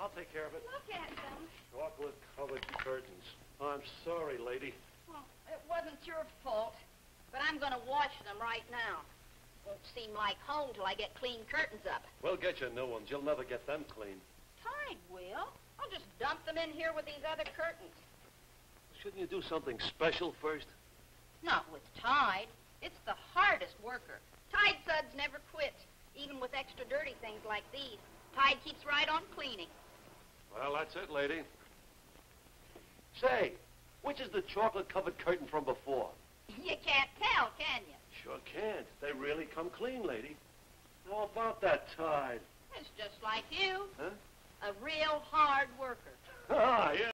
I'll take care of it. Look at them. Chocolate-colored curtains. I'm sorry, lady. Well, it wasn't your fault, but I'm going to wash them right now. Won't seem like home till I get clean curtains up. We'll get you new ones. You'll never get them clean. Tide will. I'll just dump them in here with these other curtains. Shouldn't you do something special first? Not with Tide. It's the hardest worker. Tide suds never quit, even with extra dirty things like these. Tide keeps right on cleaning. Well, that's it, lady. Say, which is the chocolate-covered curtain from before? You can't tell, can you? Sure can't. They really come clean, lady. How about that Tide? It's just like you. Huh? A real hard.